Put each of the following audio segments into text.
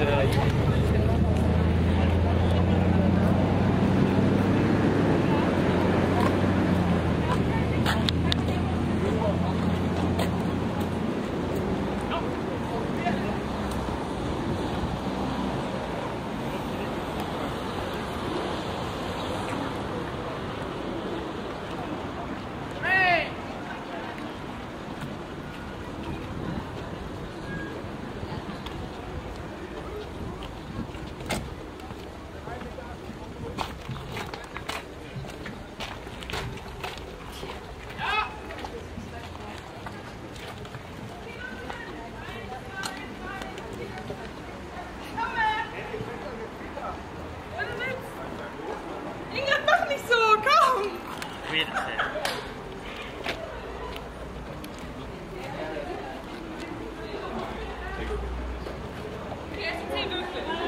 and Die ersten zehn Würfel. Ich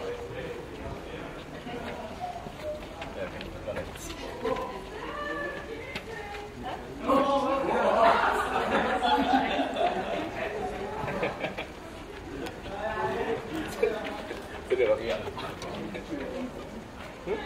biología. ¿Eh?